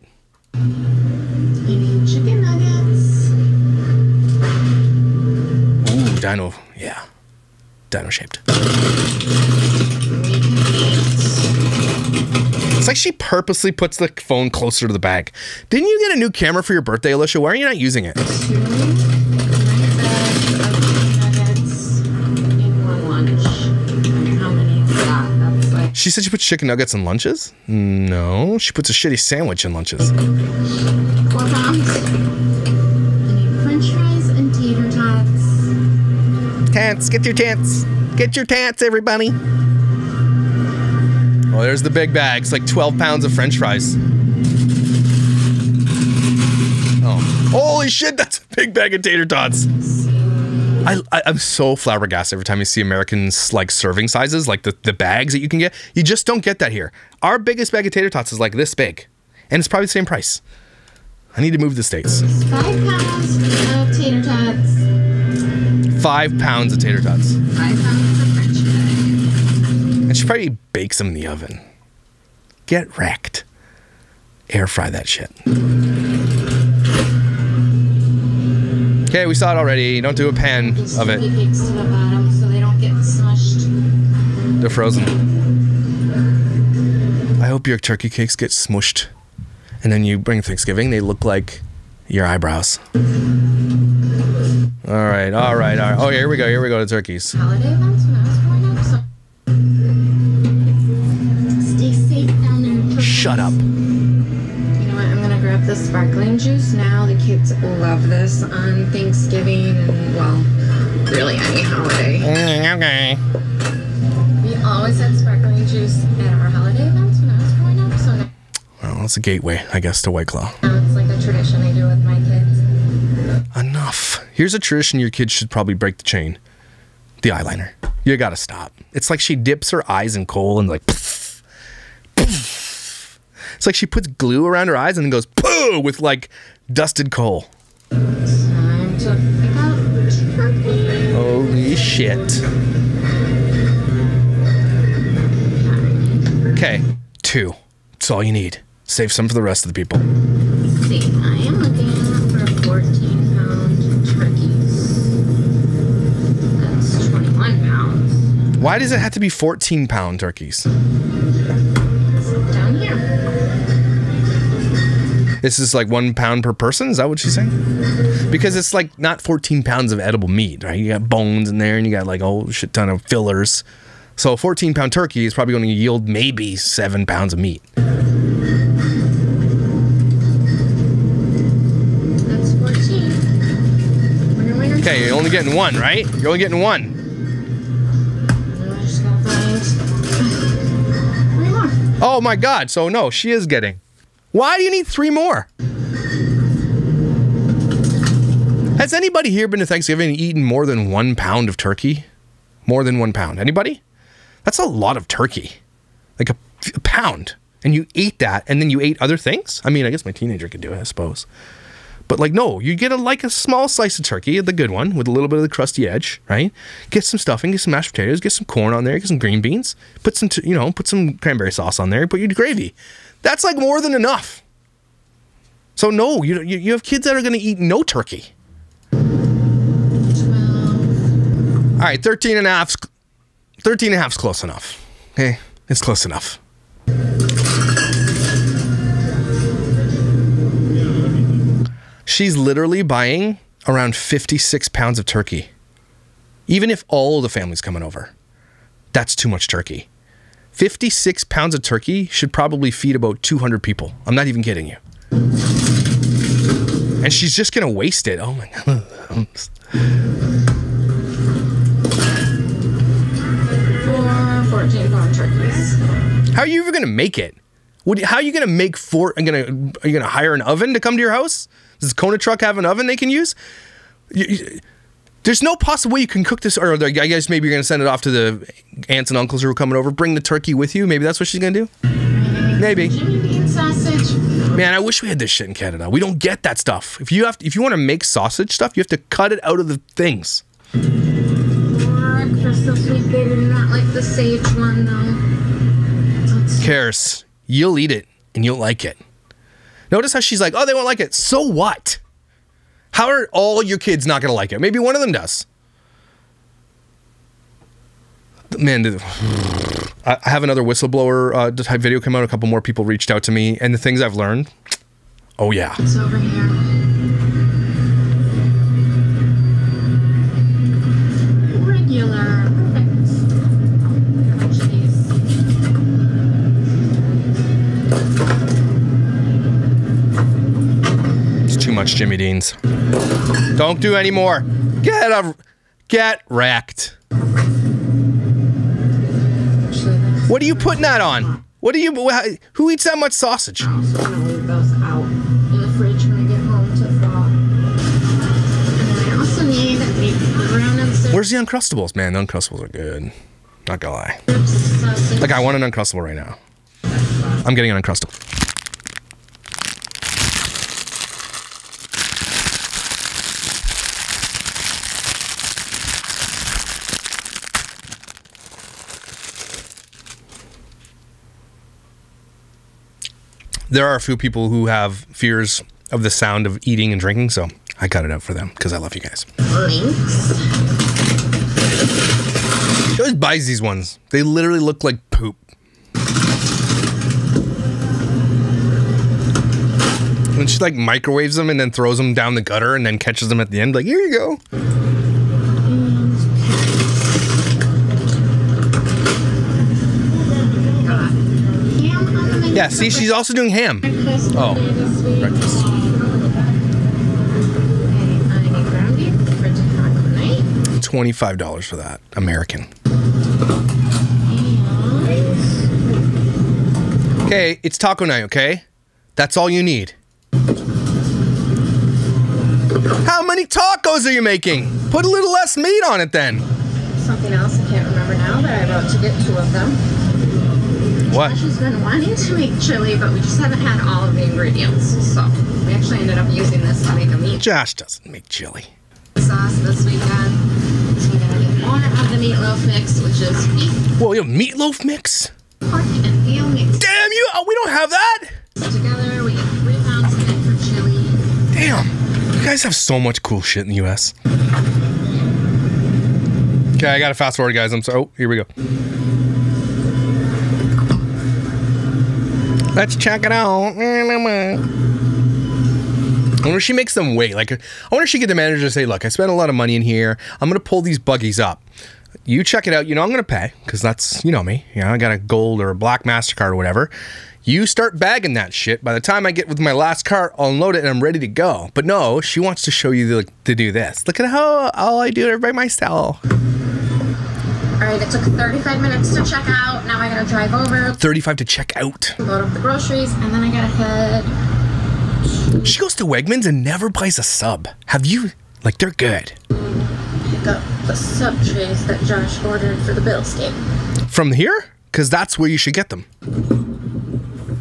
I need chicken nuggets. Ooh, dino. Yeah. Dino shaped. It's like she purposely puts the phone closer to the bag. Didn't you get a new camera for your birthday, Alicia? Why are you not using it? She said she puts chicken nuggets in lunches? No, she puts a shitty sandwich in lunches. four pounds. French fries and tater tots. Tants, get your tants. Get your tants, everybody. Oh, there's the big bag. It's like 12 pounds of french fries. Oh, holy shit, that's a big bag of tater tots. I, I, I'm so flabbergasted every time you see Americans like serving sizes, like the, the bags that you can get. You just don't get that here. Our biggest bag of tater tots is like this big, and it's probably the same price. I need to move to the States. Five pounds of tater tots. Five pounds of tater tots. Five pounds of french fries. And she probably bakes them in the oven. Get wrecked. Air fry that shit. Okay, we saw it already. Don't do a pan of it. the. They're frozen. I hope your turkey cakes get smushed. And then you bring Thanksgiving, they look like your eyebrows. All right, all right, all right. Oh, here we go. Here we go to turkeys. Holiday events Shut up. You know what? I'm gonna grab the sparkling juice now. The kids love this on Thanksgiving and well, really any holiday. Mm, okay. We always had sparkling juice at our holiday events when I was growing up. So now Well, it's a gateway, I guess, to White Claw. it's like a tradition I do with my kids. Enough. Here's a tradition your kids should probably break the chain. The eyeliner. You gotta stop. It's like she dips her eyes in coal and like. pff. It's like she puts glue around her eyes and then goes poo with like dusted coal. Time to pick up turkey. Holy shit. Okay, two. That's all you need. Save some for the rest of the people. see. I am looking for 14 pound turkeys. That's 21 pounds. Why does it have to be 14 pound turkeys? This is like one pound per person. Is that what she's saying? Because it's like not 14 pounds of edible meat, right? You got bones in there and you got like a whole shit ton of fillers. So a 14 pound turkey is probably going to yield maybe seven pounds of meat. That's 14. Winner, winner. Okay, you're only getting one, right? You're only getting one. Now I just gotta find three more. Oh my God. So no, she is getting. Why do you need three more? Has anybody here been to Thanksgiving and eaten more than one pound of turkey? More than one pound. Anybody? That's a lot of turkey. Like a, a pound. And you ate that and then you ate other things? I mean, I guess my teenager could do it, I suppose. But like, no, you get a like a small slice of turkey, the good one, with a little bit of the crusty edge, right? Get some stuffing, get some mashed potatoes, get some corn on there, get some green beans, put some, t- you know, put some cranberry sauce on there, put your gravy. That's like more than enough. So no, you you, have kids that are going to eat no turkey. 12. All right, 13 and a half. 13 and a half is close enough. Okay, it's close enough. She's literally buying around 56 pounds of turkey. Even if all the family's coming over, that's too much turkey. 56 pounds of turkey should probably feed about 200 people. I'm not even kidding you. And she's just gonna waste it. Oh my god. Four 14 pound turkeys. How are you even gonna make it? Would, how are you gonna make four? Are you gonna are you gonna hire an oven to come to your house? Does Kona truck have an oven they can use? You- you- There's no possible way you can cook this, or I guess maybe you're gonna send it off to the aunts and uncles who are coming over. Bring the turkey with you. Maybe that's what she's gonna do. Maybe. Jimmy Dean sausage. Man, I wish we had this shit in Canada. We don't get that stuff. If you have, if you want to make sausage stuff, you have to cut it out of the things. Breakfast this week. They did not like the sage one though. Cares. You'll eat it and you'll like it. Notice how she's like, oh, they won't like it. So what? How are all your kids not gonna like it? Maybe one of them does. Man, I I have another whistleblower uh, type video come out. A couple more people reached out to me, and the things I've learned. Oh yeah. It's over here. Much Jimmy Dean's. Don't do any more. Get a get wrecked. What are you putting that on? What do you? Who eats that much sausage? Where's the Uncrustables? Man, the Uncrustables are good. Not gonna lie. Like I want an Uncrustable right now. I'm getting an Uncrustable. There are a few people who have fears of the sound of eating and drinking, so I cut it out for them because I love you guys. She always buys these ones. They literally look like poop. And she like microwaves them and then throws them down the gutter and then catches them at the end. Like, here you go. Got ham on the menu. Yeah, see, she's also doing ham. Breakfast Oh, today this week. breakfast. Okay, I need ground beef for taco night. $25 for that. American. Okay, it's taco night, okay? That's all you need. How many tacos are you making? Put a little less meat on it then. something else I can't remember now, but I wrote to get two of them. What? She's been wanting to make chili, but we just haven't had all of the ingredients. So we actually ended up using this to make a meat Josh doesn't make chili. sauce this weekend. So we're gonna get more of the meatloaf mix, which is beef, Whoa, you have meatloaf mix? pork, and veal mixed Damn you! Oh, we don't have that. together. We get three pounds of it for chili. Damn, you guys have so much cool shit in the U.S. Okay, I gotta fast forward, guys. I'm so. Oh, here we go. Let's check it out. I wonder if she makes them wait. Like, I wonder if she get the manager to say, "Look, I spent a lot of money in here. I'm gonna pull these buggies up. You check it out. You know I'm gonna pay because that's you know me. You know I got a gold or a black Mastercard or whatever. You start bagging that shit. By the time I get with my last cart, I'll unload it and I'm ready to go. But no, she wants to show you the, to do this. Look at how all I do it by myself. All right, it took 35 minutes to check out. Now I gotta drive over, 35 to check out. load up the groceries, and then I gotta head. She goes to Wegmans and never buys a sub. Have you? Like they're good. pick up the sub trays that Josh ordered for the Bills game. From here? Because that's where you should get them.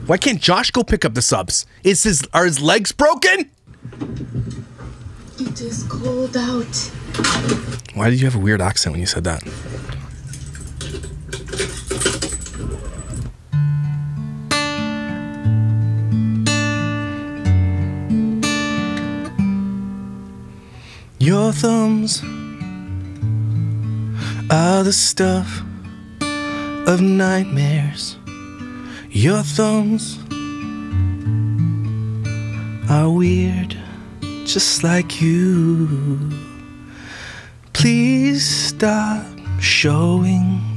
Why can't Josh go pick up the subs? Is his are his legs broken? It is cold out. Why did you have a weird accent when you said that? Your thumbs are the stuff of nightmares. Your thumbs are weird, just like you. Please stop showing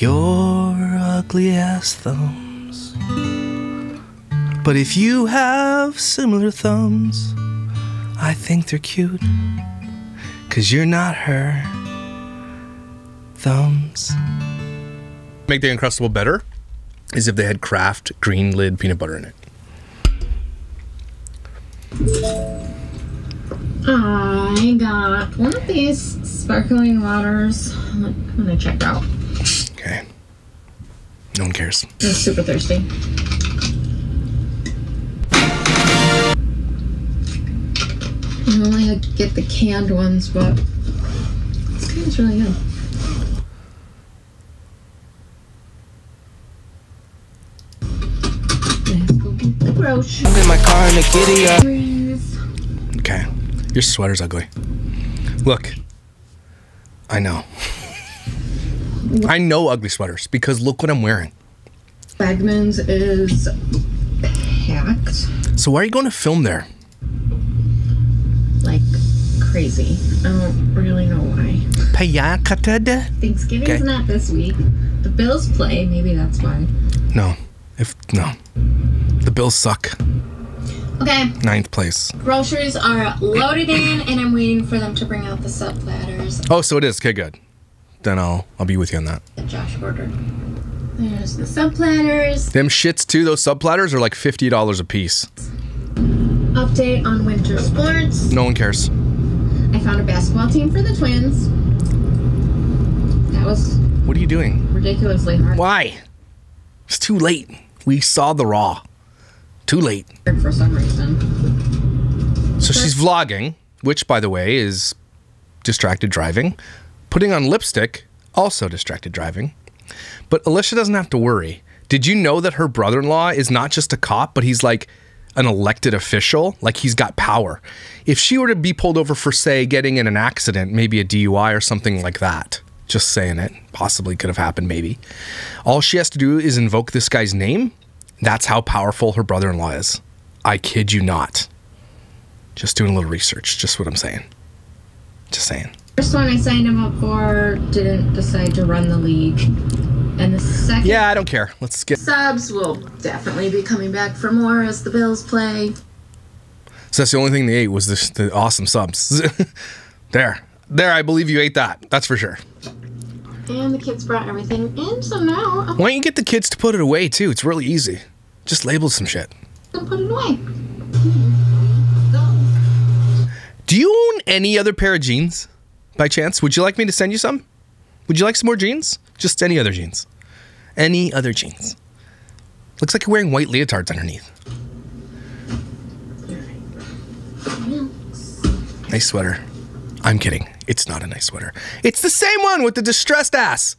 your ugly ass thumbs. But if you have similar thumbs, I think they're cute. Cause you're not her thumbs. Make the Uncrustable better is if they had Kraft green lid peanut butter in it. I got one of these sparkling waters. I'm gonna check out. Okay. No one cares. I'm super thirsty. I only get the canned ones, but this cann's really good. Let's go get the groceries. in my car in the kitty, uh, Okay. Your sweater's ugly. Look. I know. I know ugly sweaters because look what I'm wearing. Wegmans is packed So why are you going to film there? like crazy. I don't really know why. Payakated? Thanksgiving's Okay. not this week. The Bills play, maybe that's why. No. If no. The Bills suck. Okay, Ninth place. groceries are loaded in, and I'm waiting for them to bring out the sub platters Oh, so it is. Okay, good. Then I'll I'll be with you on that. Josh ordered. There's the sub platters. Them shits too. Those sub platters are like fifty dollars a piece. Update on winter sports. No one cares. I found a basketball team for the twins. That was What are you doing? ridiculously hard Why? It's too late. We saw the raw. Too late. for some reason. So she's vlogging, which, by the way, is distracted driving. Putting on lipstick, also distracted driving. But Alicia doesn't have to worry. Did you know that her brother in law is not just a cop, but he's like an elected official? Like he's got power. If she were to be pulled over for, say, getting in an accident, maybe a DUI or something like that, just saying it, possibly could have happened, maybe. All she has to do is invoke this guy's name. That's how powerful her brother in law is. I kid you not. Just doing a little research, just what I'm saying. Just saying. First one I signed him up for didn't decide to run the league. And the second Yeah, I don't care. Let's get. subs will definitely be coming back for more as the Bills play. So that's the only thing they ate was this, the awesome subs. there, there. I believe you ate that. That's for sure. And the kids brought everything in, so now I'm Why don't you get the kids to put it away too? It's really easy. Just label some shit. gonna put it away. Do you own any other pair of jeans, by chance? Would you like me to send you some? Would you like some more jeans? Just any other jeans. Any other jeans. Looks like you're wearing white leotards underneath. Nice sweater. I'm kidding. It's not a nice sweater. It's the same one with the distressed ass.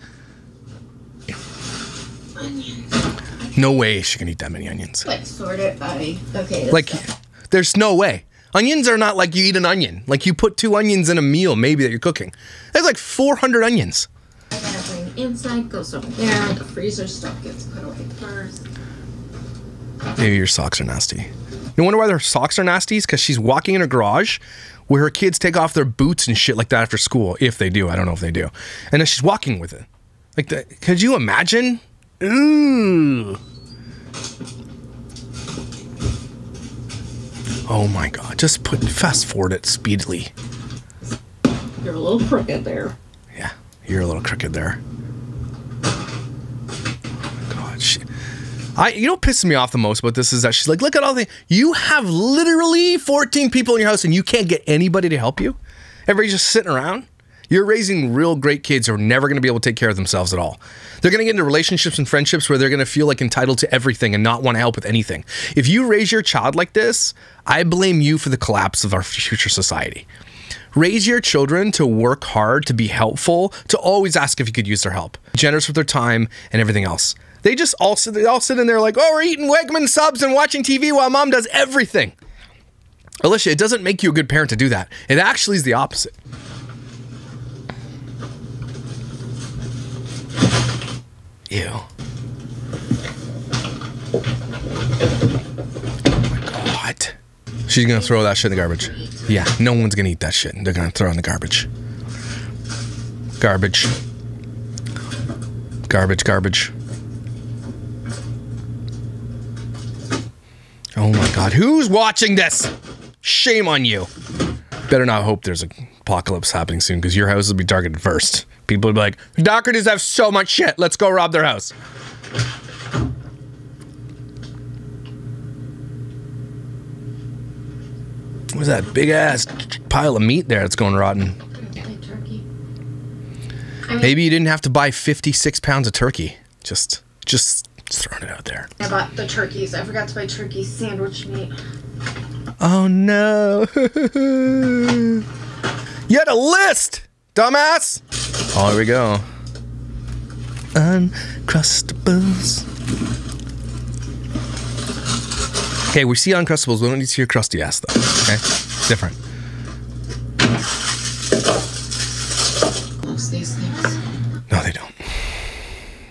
Onions. No way she can eat that many onions. Like sort it by okay. Like, stuff. there's no way. Onions are not like you eat an onion. Like you put two onions in a meal, maybe that you're cooking. There's like 400 onions. I the inside goes over there. The freezer stuff gets put away first. Maybe your socks are nasty. You wonder why their socks are nasty? Because she's walking in a garage where her kids take off their boots and shit like that after school. If they do, I don't know if they do. And then she's walking with it. Like, the, could you imagine? Ooh. Oh my god! Just put fast forward it speedily. You're a little crooked there. Yeah, you're a little crooked there. Oh my God, she, I you know what pisses me off the most about this is that she's like, look at all the you have literally 14 people in your house and you can't get anybody to help you. Everybody's just sitting around. You're raising real great kids who are never going to be able to take care of themselves at all. They're going to get into relationships and friendships where they're going to feel like entitled to everything and not want to help with anything. If you raise your child like this, I blame you for the collapse of our future society. Raise your children to work hard, to be helpful, to always ask if you could use their help. Generous with their time and everything else. They just all sit, they all sit in there like, oh, we're eating Wegman subs and watching TV while mom does everything. Alicia, it doesn't make you a good parent to do that. It actually is the opposite. Ew. Oh my god. She's gonna throw that shit in the garbage. Yeah, no one's gonna eat that shit. They're gonna throw it in the garbage. Garbage. Garbage, garbage. Oh my god, who's watching this? Shame on you. Better not hope there's an apocalypse happening soon because your house will be targeted first. People will be like, Dockers have so much shit, let's go rob their house. What's that big ass pile of meat there that's going rotten? I mean, Maybe you didn't have to buy 56 pounds of turkey. Just, just throwing it out there. I bought the turkeys. I forgot to buy turkey sandwich meat. Oh no. you had a list, dumbass. Oh, here we go. Uncrustables. Okay, we see Uncrustables. We don't need to hear crusty ass, though. Okay? Different. Loves these things. No, they don't.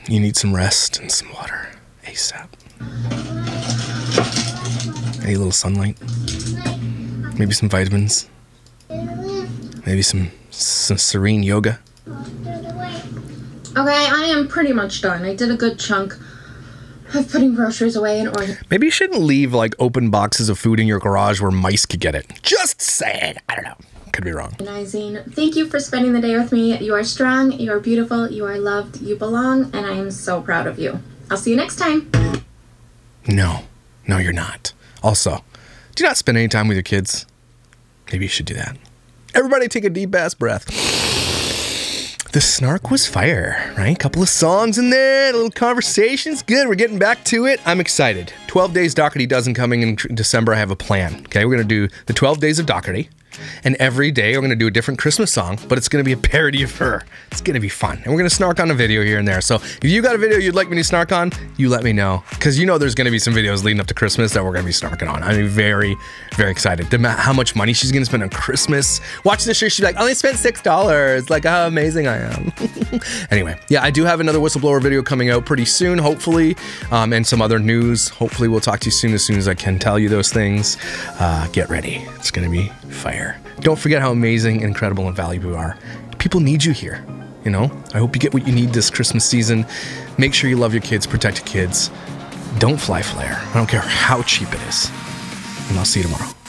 You need some rest and some water ASAP. Any little sunlight. Maybe some vitamins. Maybe some, some serene yoga. Okay, I am pretty much done. I did a good chunk of putting groceries away and Maybe you shouldn't leave like open boxes of food in your garage where mice could get it. Just saying. I don't know. Could be wrong. organizing. Thank you for spending the day with me. You are strong, you are beautiful, you are loved, you belong, and I am so proud of you. I'll see you next time. No. No, you're not. Also, do not spend any time with your kids. Maybe you should do that. Everybody take a deep ass breath. The snark was fire, right? A Couple of songs in there, a little conversations. Good. We're getting back to it. I'm excited. 12 Days Dougherty Dozen coming in December. I have a plan. Okay, we're gonna do the 12 Days of Dougherty, and every day we're gonna do a different Christmas song, but it's gonna be a parody of her. It's gonna be fun, and we're gonna snark on a video here and there. So if you got a video you'd like me to snark on, you let me know, because you know there's gonna be some videos leading up to Christmas that we're gonna be snarking on. I'm very, very excited. How much money she's gonna spend on Christmas. Watch this year, she's like, I only spent six dollars. Like how amazing I am. anyway, yeah, I do have another whistleblower video coming out pretty soon, hopefully, um, and some other news. Hopefully, we'll talk to you soon as soon as I can tell you those things. Uh, get ready. It's going to be fire. Don't forget how amazing, incredible, and valuable you are. People need you here. You know, I hope you get what you need this Christmas season. Make sure you love your kids, protect your kids. Don't fly Flair. I don't care how cheap it is. And I'll see you tomorrow.